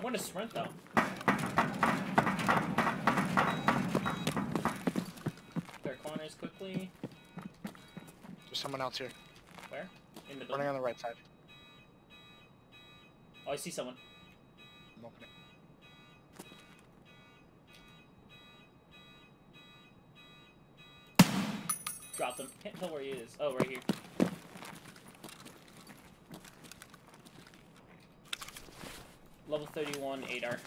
I'm gonna sprint though. Their corners quickly. There's someone else here. Where? In the Running on the right side. Oh, I see someone. I'm opening. Dropped him. Can't tell where he is. Oh, right here. Level 31 ADAR.